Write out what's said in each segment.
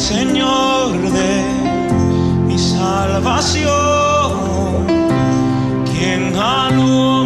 Señor de mi salvación, quien alumbra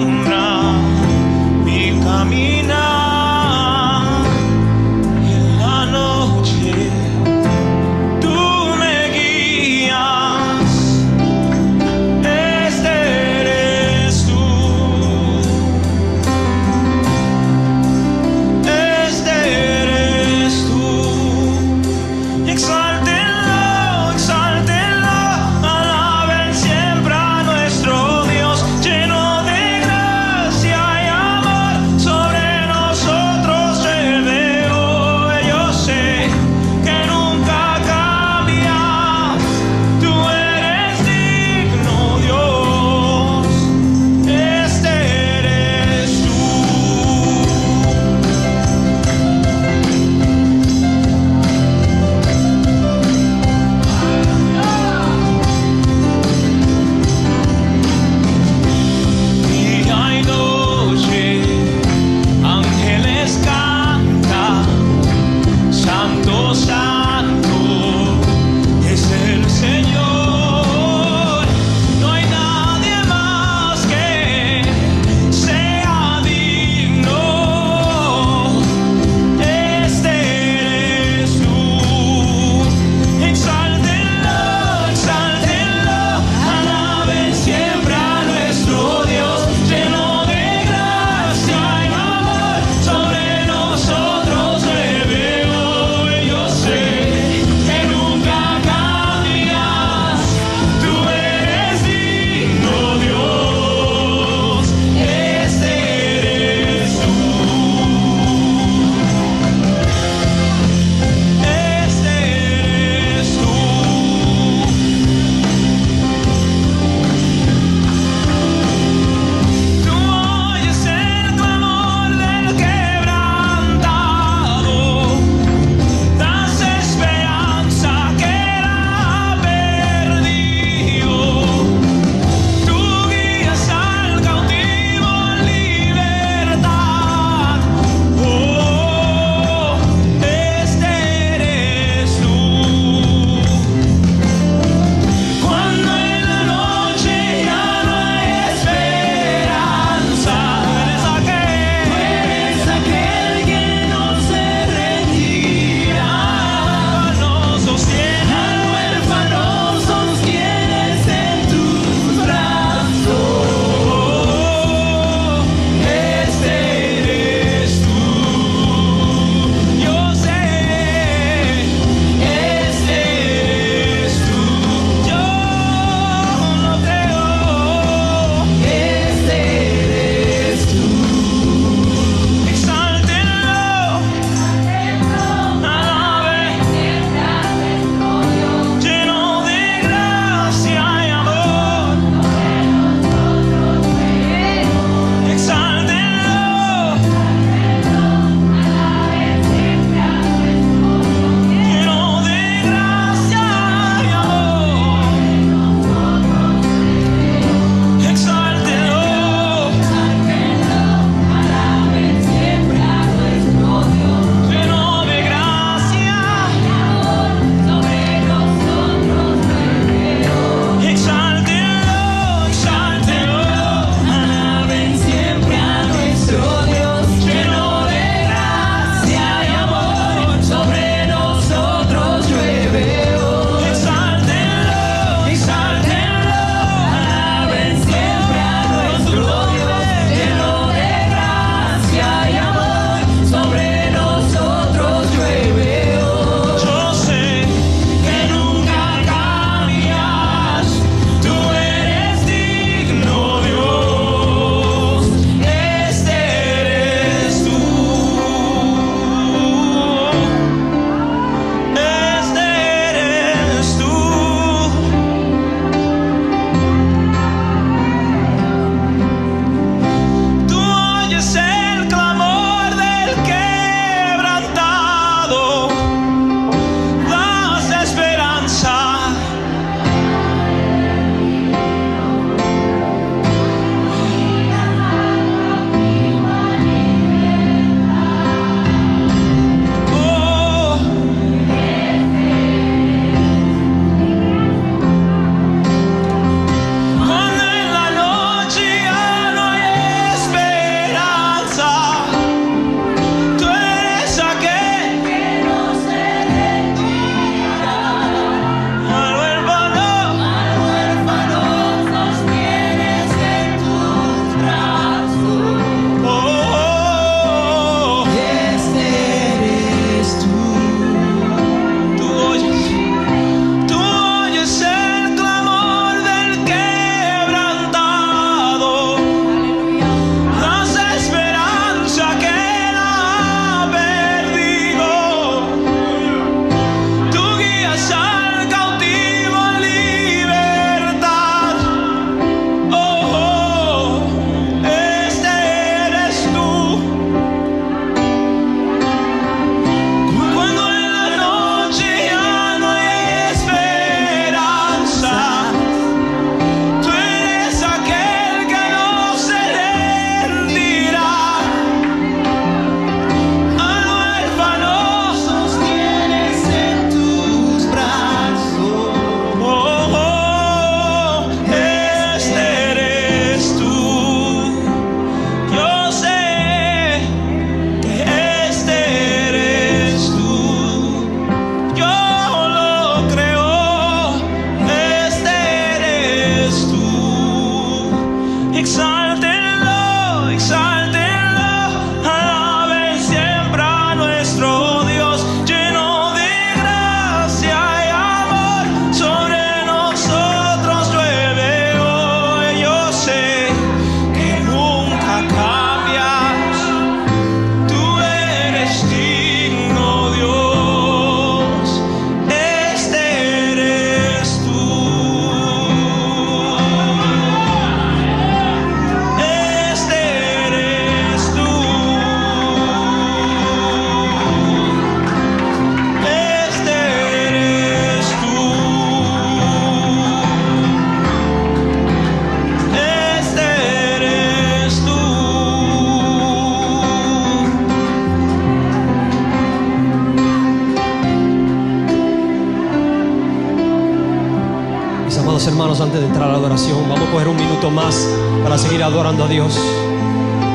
Amados hermanos, antes de entrar a la adoración, vamos a coger un minuto más para seguir adorando a Dios.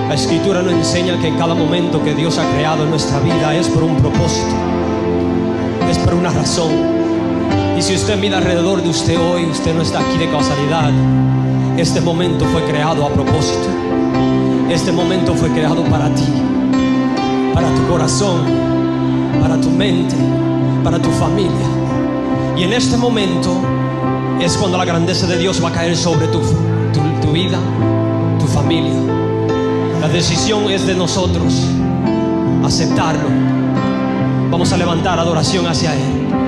La escritura nos enseña que en cada momento que Dios ha creado en nuestra vida es por un propósito, es por una razón. Y si usted mira alrededor de usted hoy, usted no está aquí de casualidad. Este momento fue creado a propósito. Este momento fue creado para ti, para tu corazón, para tu mente, para tu familia. Y en este momento es cuando la grandeza de Dios va a caer sobre tu, tu, vida, tu familia. La decisión es de nosotros aceptarlo. Vamos a levantar adoración hacia Él.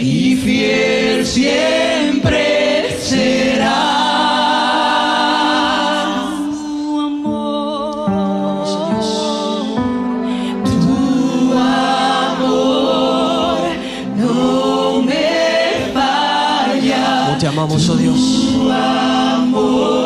Y fiel siempre serás. Tu amor, tu amor no me falla. Oh, te amamos, oh Dios. Tu amor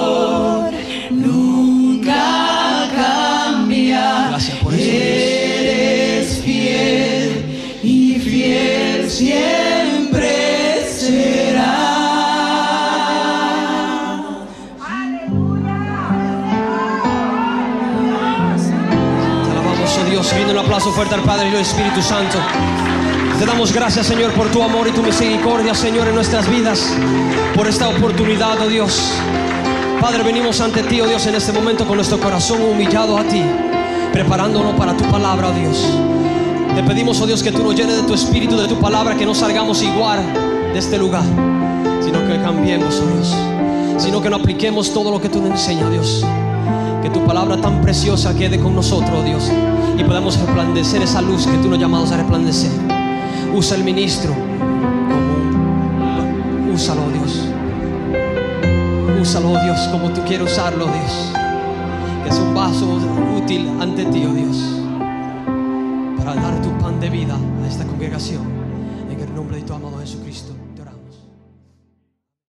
aplauso fuerte al Padre y al Espíritu Santo. Te damos gracias, Señor, por tu amor y tu misericordia, Señor, en nuestras vidas. Por esta oportunidad, oh Dios. Padre, venimos ante ti, oh Dios, en este momento con nuestro corazón humillado a ti, preparándonos para tu palabra, oh Dios. Te pedimos, oh Dios, que tú nos llenes de tu espíritu, de tu palabra, que no salgamos igual de este lugar, sino que cambiemos, oh Dios. Sino que no apliquemos todo lo que tú nos enseñas, Dios. Que tu palabra tan preciosa quede con nosotros, oh Dios, y podamos resplandecer esa luz que tú nos llamados a resplandecer. Usa el ministro como úsalo, Dios. Úsalo, Dios, como tú quieres usarlo, Dios. Que sea un vaso útil ante ti, oh Dios, para dar tu pan de vida a esta congregación.